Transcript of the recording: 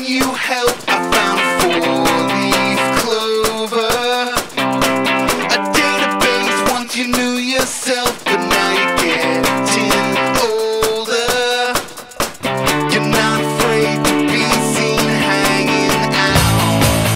Can you help? I found four-leaf clover. A once you knew yourself.